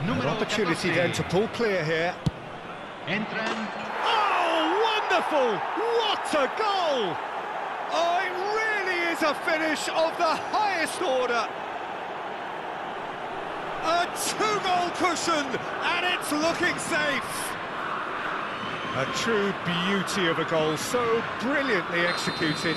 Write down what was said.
An opportunity then to pull clear here. Entran Oh, wonderful! What a goal! Oh, it really is a finish of the highest order. A two-goal cushion, and it's looking safe. A true beauty of a goal, so brilliantly executed.